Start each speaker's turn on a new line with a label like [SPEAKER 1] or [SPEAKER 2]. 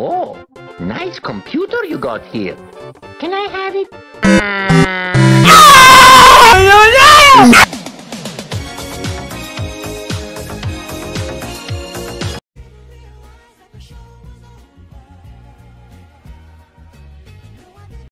[SPEAKER 1] Oh, nice computer you got here. Can I have it?
[SPEAKER 2] Uh,